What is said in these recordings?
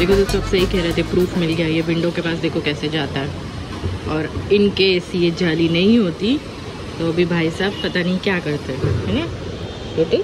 देखो तो सबसे सही कह रहे थे प्रूफ मिल गया, ये विंडो के पास देखो कैसे जाता है। और इन केस ये जाली नहीं होती तो अभी भाई साहब पता नहीं क्या करते है ना? बेटी?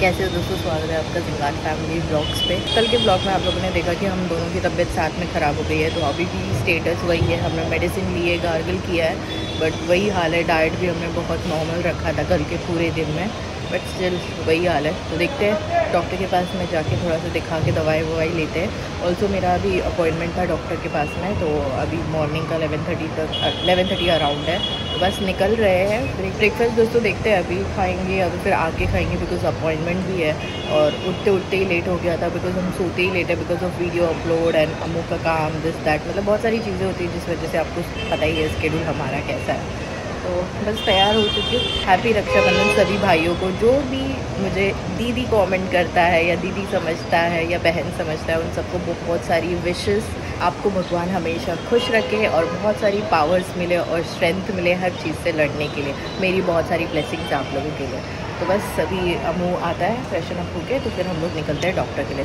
कैसे दोस्तों, स्वागत है आपका जिंगान फैमिली ब्लॉग्स पे। कल के ब्लॉग में आप लोगों ने देखा कि हम दोनों की तबीयत साथ में ख़राब हो गई है तो अभी भी स्टेटस वही है, हमने मेडिसिन लिए गार्गल किया है बट वही हाल है डाइट भी हमने बहुत नॉर्मल रखा था कल के पूरे दिन में। बट स्टिल वही हाल है। तो देखते हैं। डॉक्टर के पास मैं जाके थोड़ा सा दिखा के दवाई ववाई लेते हैं। ऑल्सो मेरा अभी अपॉइंटमेंट था डॉक्टर के पास में तो अभी मॉर्निंग का एलेवन थर्टी तक एलेवन थर्टी अराउंड है। तो बस निकल रहे हैं। ब्रेकफास्ट दोस्तों देखते हैं। अभी खाएँगे या फिर आके खाएँगे बिकॉज़ अपॉइंटमेंट भी है। और उठते उठते ही लेट हो गया था बिकॉज़ हम सोते ही लेट है because of video upload and Amu का काम दिस दैट मतलब बहुत सारी चीज़ें होती हैं जिस वजह से आपको पता ही है स्केड्यूल हमारा कैसा है। तो बस तैयार हो चुकी हूँ। हैप्पी रक्षाबंधन सभी भाइयों को। जो भी मुझे दीदी कमेंट करता है या दीदी समझता है या बहन समझता है, उन सबको बहुत सारी विशेस आपको भगवान हमेशा खुश रखे और बहुत सारी पावर्स मिले और स्ट्रेंथ मिले हर चीज़ से लड़ने के लिए। मेरी बहुत सारी ब्लेसिंग्स आप लोगों के लिए। तो बस सभी, अमू आता है फ्रेशन अप होके तो फिर हम लोग निकलते हैं डॉक्टर के लिए।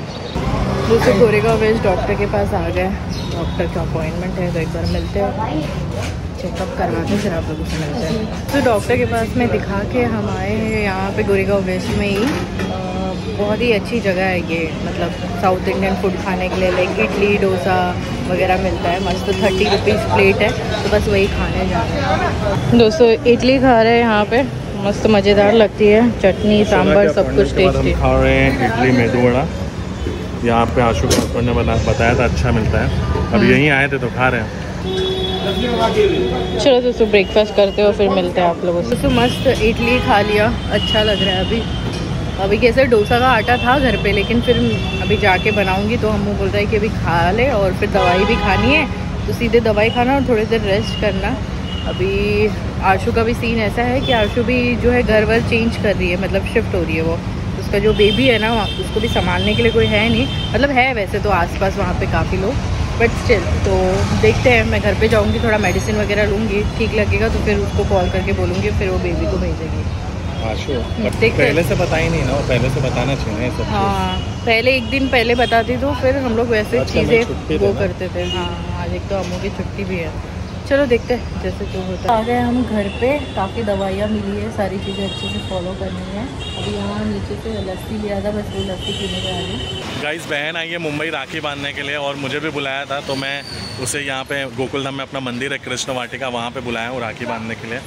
दूसरे गोरेगा वेज डॉक्टर के पास आ गए। डॉक्टर का अपॉइंटमेंट है तो एक बार मिलते हैं। चेकअप करवा के फिर आप लोगों से मिलते हैं। तो डॉक्टर के पास में दिखा के हम आए हैं यहाँ पे गोरेगांव वेस्ट में ही। बहुत ही अच्छी जगह है ये मतलब साउथ इंडियन फ़ूड खाने के लिए लाइक इडली डोसा वगैरह मिलता है मस्त थर्टी रुपीज़ प्लेट है तो बस वही खाने जा रहे हैं। दोस्तों इडली खा रहे हैं यहाँ पे मस्त मज़ेदार लगती है चटनी सांभर सब कुछ टेस्टी खा रहे हैं इडली मेदू वड़ा यहाँ पे आशु ने बताया था अच्छा मिलता है। अभी हम्म। यहीं आए थे तो खा रहे हैं। चलो दोस्तों ब्रेकफास्ट करते हो, फिर मिलते हैं आप लोगों से। दोस्तों मस्त इडली खा लिया अच्छा लग रहा है अभी। अभी कैसे डोसा का आटा था घर पे, लेकिन फिर अभी जाके बनाऊँगी तो हम बोल रहे हैं कि अभी खा ले और फिर दवाई भी खानी है। तो सीधे दवाई खाना और थोड़ी देर रेस्ट करना। अभी आशु का भी सीन ऐसा है कि आशु भी जो है घर वर चेंज कर रही है मतलब शिफ्ट हो रही है वो। उसका जो बेबी है ना, उसको भी संभालने के लिए कोई है नहीं। मतलब है वैसे तो आसपास वहाँ पे काफ़ी लोग। बट स्टिल तो देखते हैं मैं घर पे जाऊँगी थोड़ा मेडिसिन वगैरह लूँगी ठीक लगेगा तो फिर उसको कॉल करके बोलूँगी फिर वो बेबी को भेजेगी। पहले से पता ही नहीं ना पहले से बताना चाहिए सब हाँ पहले एक दिन पहले बताती तो फिर हम लोग वैसे चीज़ें वो करते थे। हाँ आज एक तो अमू की छुट्टी भी है। चलो देखते हैं जैसे जो होता है। आ गए हम घर पे, काफ़ी दवाइयाँ मिली है, सारी चीज़ें अच्छे से फॉलो करनी है। अभी यहाँ नीचे से लस्सी लिया था, बस वो लस्सी पीने का आ गाइस बहन आई है मुंबई राखी बांधने के लिए और मुझे भी बुलाया था तो मैं उसे यहाँ पे गोकुल धाम में अपना मंदिर है, कृष्ण वाटिका, वहाँ पे बुलाया हूँ राखी बांधने के लिए।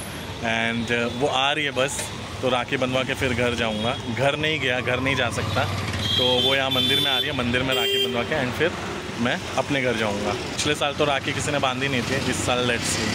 एंड वो आ रही है बस तो राखी बंधवा के फिर घर जाऊँगा। घर नहीं गया, घर नहीं जा सकता तो वो यहाँ मंदिर में आ रही है, मंदिर में राखी बंधवा के एंड फिर मैं अपने घर जाऊँगा। पिछले साल तो राखी किसी ने बांधी नहीं थी, इस साल लेट्स सी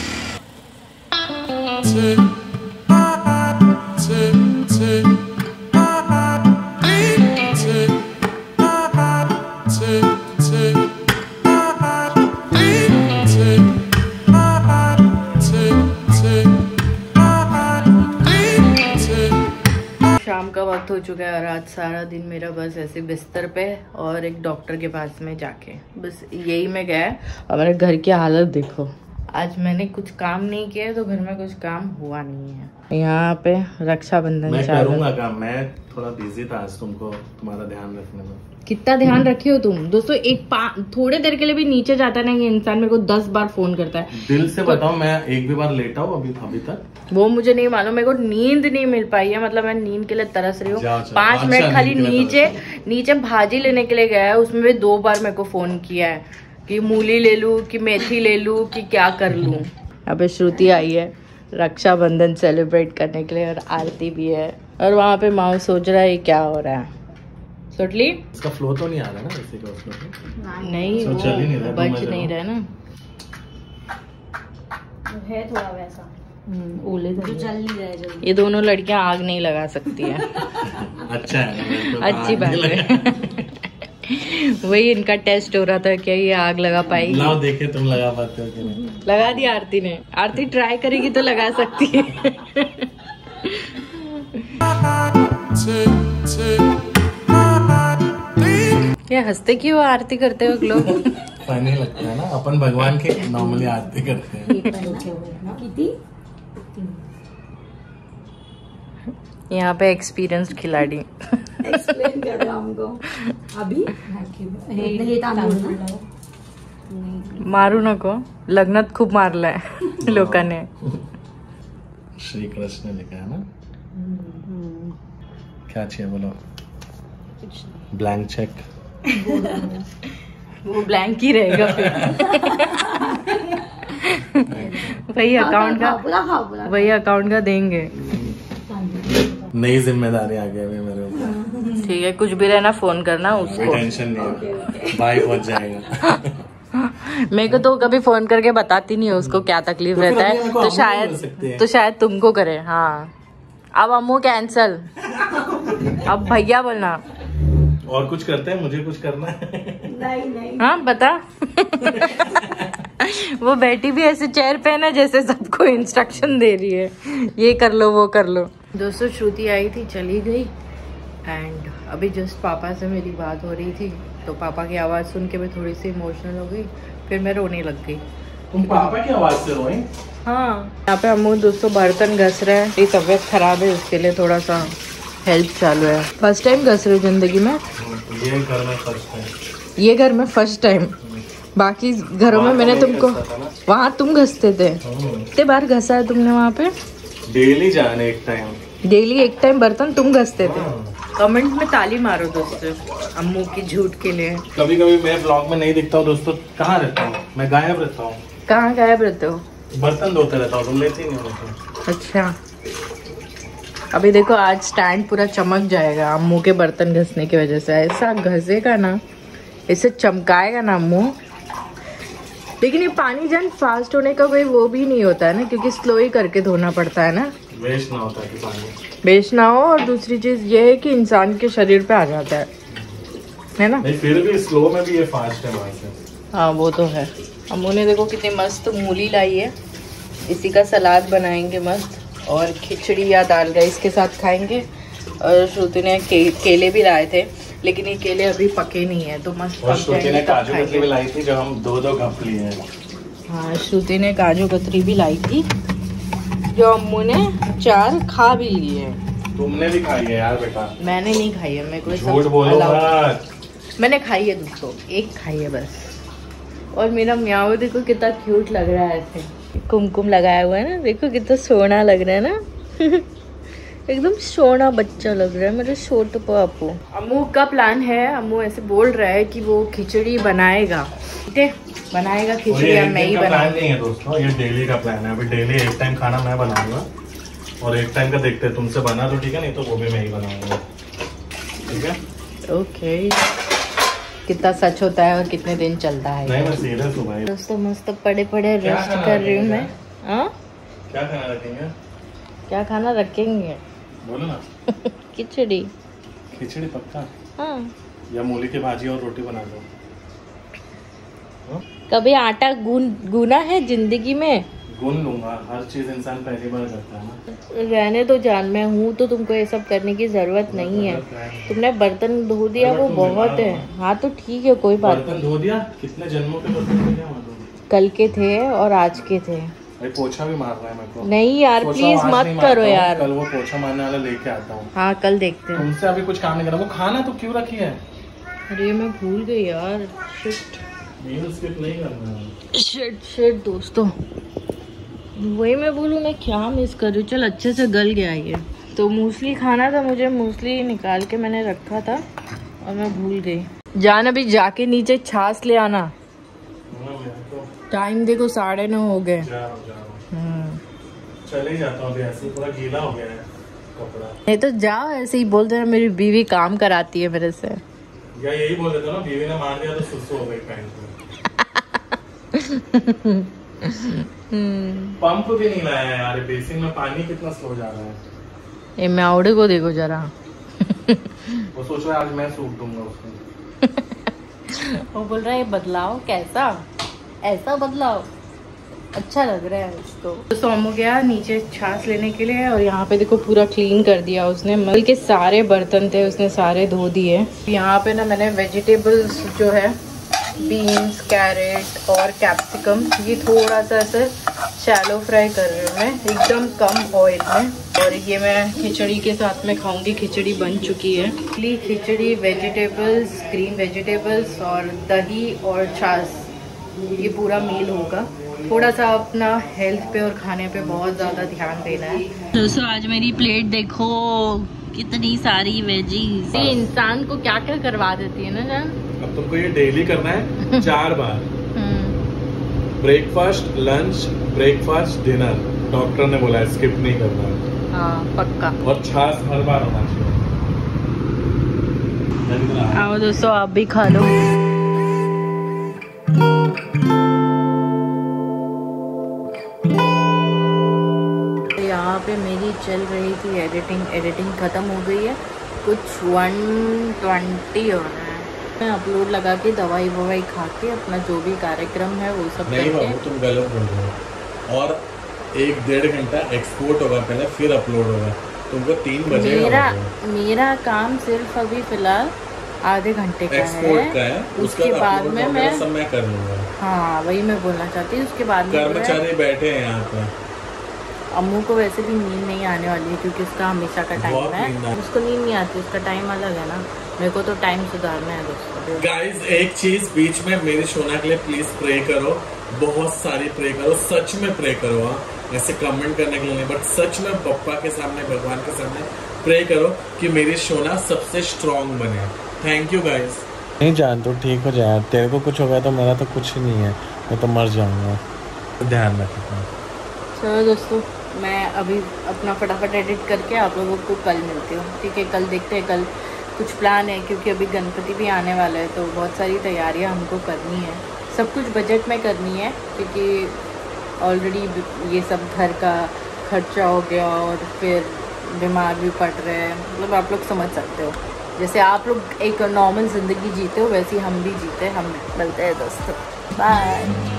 वक्त हो चुका है और आज सारा दिन मेरा बस ऐसे बिस्तर पे और एक डॉक्टर के पास में जाके। बस यही मैं गया और मेरे घर की हालत देखो। आज मैंने कुछ काम नहीं किया तो घर में कुछ काम हुआ नहीं है। यहाँ पे रक्षाबंधन मैं करूँगा काम मैं थोड़ा बिज़ी था आज तुमको तुम्हारा ध्यान रखने में। कितना ध्यान रखे हो तुम? दोस्तों एक थोड़े देर के लिए भी नीचे जाता ना ये इंसान मेरे को दस बार फ़ोन करता है। दिल से तो, बताओ मैं एक भी बार लेटा हूँ अभी अभी तक? वो मुझे नहीं मालूम मेरे को नींद नहीं मिल पाई है मतलब मैं नींद के लिए तरस रही हूँ। पाँच मिनट अच्छा, खाली नीचे नीचे भाजी लेने के लिए गया है उसमें भी दो बार मेरे को फ़ोन किया है कि मूली ले लू की मेथी ले लू की क्या कर लू। अभी श्रुति आई है रक्षाबंधन सेलिब्रेट करने के लिए और आरती भी है। और वहाँ पे माओ सोच रहा है क्या हो रहा है? टोटली इसका फ्लो तो नहीं आ रहा ना जैसे का उसका नहीं वो चल ही नहीं रहा बच नहीं रहा। ना। है थोड़ा वैसा। हम्म, ओले जो चल नहीं रहा है ये दोनों लड़कियाँ आग नहीं लगा सकती है। अच्छा है अच्छी बात है। वही इनका टेस्ट हो रहा था क्या ये आग लगा पाएगी। लाओ देखे तुम लगा पाते हो कि नहीं? लगा दी आरती ने। आरती ट्राई करेगी तो लगा सकती है। ये हँसते क्यों आरती करते वक्त लोग? फनी लगता है ना अपन भगवान की नॉर्मली आरती करते हैं। यहाँ पे एक्सपीरियंस्ड खिलाड़ी। एक्सप्लेन करो हमको। अभी? हे हे तांदूळ ना? मारू नको। लग्नात खूप मारलाय लोकांनी। श्री कृष्ण लिखा है ना। क्या चाहिए बोलो? ब्लैंक चेक वो ब्लैंक ही रहेगा फिर। वही अकाउंट का पूरा खाओ पूरा वही अकाउंट का देंगे। नई ज़िम्मेदारी आ गई अभी मेरे ऊपर। ठीक है कुछ भी रहना फ़ोन करना उसको। टेंशन नहीं है। भाई पहुँच जाएगा। मेरे को तो कभी फ़ोन करके बताती नहीं है उसको क्या तकलीफ़ तो रहता है। तो शायद हैं। तो शायद तुमको करे हाँ। अब अम्मू कैंसल अब भैया बोलना। और कुछ करते हैं? मुझे कुछ करना है। नहीं नहीं। हाँ बता। वो बैठी भी ऐसे चेयर पे है ना जैसे सबको इंस्ट्रक्शन दे रही है। ये कर लो वो कर लो। दोस्तों श्रुति आई थी चली गई। एंड अभी जस्ट पापा से मेरी बात हो रही थी। तो पापा की आवाज़ सुन के मैं थोड़ी सी इमोशनल हो गई। फिर मैं रोने लग गई। तुम पापा की आवाज़ से रोए हाँ। यहाँ पे अमू दोस्तों बर्तन घस रहे हैं। ये तबीयत खराब है उसके लिए थोड़ा सा हेल्प चालू है। फ़र्स्ट टाइम घस रहे हो ज़िंदगी में? ये घर में फ़र्स्ट है ये घर में फ़र्स्ट टाइम। बाकी घरों में मैंने तुमको वहाँ तुम घसते थे। कितने बार घसा है तुमने वहाँ पे? डेली जाने एक टाइम डेली एक टाइम बर्तन तुम घसते थे। कमेंट में ताली मारो दोस्तों अम्मू की झूठ के लिए। कभी कभी मैं ब्लॉग में नहीं दिखता हूँ दोस्तों कहाँ रहता हूँ? मैं गायब रहता हूँ। कहाँ गायब रहते हो? बर्तन धोते रहता हूँ तुम लेती नहीं अच्छा। अभी देखो आज स्टैंड पूरा चमक जाएगा अम्मू के बर्तन घसने की वजह से। ऐसा घसेगा ना इसे चमकाएगा ना अम्मू लेकिन ये पानी जन फास्ट होने का कोई वो भी नहीं होता है ना क्योंकि स्लो ही करके धोना पड़ता है ना। वेस्ट ना होता कि पानी। बेच ना हो और दूसरी चीज़ ये है कि इंसान के शरीर पे आ जाता है। है ना? नहीं फिर भी स्लो में भी ये फास्ट है हाँ वो तो है। अम्मू ने देखो कितनी मस्त मूली लाई है। इसी का सलाद बनाएँगे मस्त। और खिचड़ी या दाल राइस के साथ खाएँगे। और श्रुति ने के, केले भी लाए थे लेकिन ये केले अभी पके नहीं है तो मस्त और श्रुति ने तब काजू कतली भी लाई थी जो हम दो दो कप लिए हैं। हाँ श्रुति ने काजू कतरी भी लाई थी जो अम्मू ने चार खा भी लिए हैं। तुमने भी खाई है यार बेटा। मैंने नहीं खाई है मेरे को झूठ बोलो मैंने खाई है दोस्तों एक खाई है बस। और मेरा म्याओ देखो कितना क्यूट लग रहा है ऐसे कुमकुम लगाया हुआ है ना? देखो कितना सोना लग रहा है ना? एकदम सोना बच्चा लग रहा है मेरे छोटे पापू अम्मू का प्लान है? अम्मू ऐसे बोल रहा है कि वो खिचड़ी बनाएगा। ठीक है? बनाएगा खिचड़ी ये मैं ही प्लान नहीं है दोस्तों ये डेली का प्लान है। अभी डेली एक टाइम खाना मैं बनाऊँगा और एक टाइम का देखते हैं तुमसे बना तो ठीक है नहीं तो वो भी मैं ही बनाऊँगा। ठीक है? ओके कितना सच होता है और कितने दिन चलता है। नहीं मैं भाई दोस्तों मस्त पड़े पड़े क्या रेस्ट खाना कर रही हूँ रखेंगे? मैं। हाँ? क्या खाना रखेंगे? क्या खाना रखेंगे? बोलो ना। खिचड़ी। खिचड़ी पक्का? हाँ। या मूली की भाजी और रोटी बना दो। हाँ? कभी आटा गून गूना है ज़िंदगी में? गूंद लूँगा हर चीज़ इंसान पहली बार करता है ना। रहने तो जान मैं हूँ तो तुमको ये सब करने की ज़रूरत नहीं है। तुमने बर्तन धो दिया वो बहुत है। हाँ। तो ठीक है कोई बात बर्तन नहीं। धो दिया? कितने जन्मों के बर्तन मालूम कल के थे और आज के थे। भाई पोछा भी मार रहा है मेरे को। नहीं यार प्लीज़ मत करो हूँ, यार। कल वो पोछा मारने वाला लेके आता हूँ। हाँ कल देखते हैं। तुमसे अभी कुछ काम नहीं करना। वो खाना तो क्यों रखी है? अरे मैं भूल गई यार। शिट स्किप नहीं करना। शिट शिट दोस्तों। वही मैं बोलूँ मैं क्या मिस कर? रही हूँ चल अच्छे से गल गया ये। तो मूसली खाना था मुझे मूसली निकाल के मैंने रखा था और मैं भूल गई। जान अभी जाके नीचे छाछ ले आना। टाइम देखो साढ़े नौ हो गए। हम्म। चले जाता हूँ ऐसे पूरा गीला हो गया है कपड़ा। नहीं तो जाओ ऐसे ही बोल देना मेरी बीवी काम कराती है मेरे से। या यही बोल देता ना बीवी ने मार दिया तो सुसु हो गई पैंट में पंप भी नहीं लाया यार बेसिन में पानी कितना स्लो जा रहा है। ये मैं आवड़े को देखो जरा। वो सोच रहा है आज मैं सूख दूँगा उसको। वो बोल रहा है ये बदलाव कैसा? ऐसा बदलाव? अच्छा लग रहा है उसको। तो सोम हो गया नीचे छाछ लेने के लिए और यहाँ पे देखो पूरा क्लीन कर दिया उसने। मल के सारे बर्तन थे उसने सारे धो दिए। यहाँ पे ना मैंने वेजिटेबल्स जो है बीन्स कैरेट और कैप्सिकम। ये थोड़ा सा ऐसे शैलो फ्राई कर रही हूँ मैं एकदम कम ऑयल में। और ये मैं खिचड़ी के साथ में खाऊँगी खिचड़ी बन चुकी है। खिचड़ी वेजिटेबल्स ग्रीन वेजिटेबल्स और दही और छाछ ये पूरा मील होगा। थोड़ा सा अपना हेल्थ पे और खाने पे बहुत ज़्यादा ध्यान देना है। दोस्तों आज मेरी प्लेट देखो कितनी सारी वेजीज ये इंसान को क्या क्या करवा देती है ना जान? तुमको ये डेली करना है चार बार। Breakfast lunch breakfast dinner doctor ने बोला है स्किप नहीं करना। है हाँ पक्का। और छाछ हर बार होना चाहिए। आओ दोस्तों आप भी खा लो। यहाँ पे मेरी चल रही थी एडिटिंग एडिटिंग ख़त्म हो गई है। कुछ वन ट्वेंटी हो रहा है। मैं अपलोड लगा के दवाई ववाई खा के अपना जो भी कार्यक्रम है वो सब नहीं बाबू तुम गलत बोल रहे हो। और एक डेढ़ घंटा एक्सपोर्ट होगा पहले फिर अपलोड होगा। तुमको तीन बजे मेरा मेरा काम सिर्फ़ अभी फ़िलहाल आधे घंटे का एक्सपोर्ट का है। है उसके बाद में मैं सब मैं कर लूँगा। हाँ वही मैं बोलना चाहती हूँ उसके बाद है, कर्मचारी बैठे हैं यहाँ पे अम्मू को वैसे भी नींद नहीं आने वाली है क्योंकि उसका हमेशा का टाइम है। उसको नींद नहीं आती उसका टाइम अलग है ना। मेरे को तो टाइम सुधारना है दोस्तों। गाइस एक चीज़ बीच में मेरी सोना के लिए प्लीज़ प्रे करो। बहुत सारी प्रे करो। सच में प्रे करो हाँ। ऐसे कमेंट करने के लिए नहीं बट सच में पप्पा के सामने भगवान के सामने प्रे करो कि मेरी सोना सबसे स्ट्रांग बने। थैंक यू गाइस नहीं जान तो ठीक हो जाए। तेरे को कुछ हो गया तो मेरा तो कुछ ही नहीं है। मैं तो मर जाऊँगा। ध्यान रखना चलो दोस्तों मैं अभी अपना फटाफट एडिट करके आप लोगों को कल मिलती हूँ। ठीक है कल देखते हैं कल कुछ प्लान है, क्योंकि अभी गणपति भी आने वाला है तो बहुत सारी तैयारियाँ हमको करनी है। सब कुछ बजट में करनी है, क्योंकि ऑलरेडी ये सब घर का खर्चा हो गया और फिर बीमार भी पड़ रहे हैं। मतलब आप लोग समझ सकते हो। जैसे आप लोग एक नॉर्मल ज़िंदगी जीते हो, वैसे हम भी जीते हम मिलते हैं दोस्तों। बाय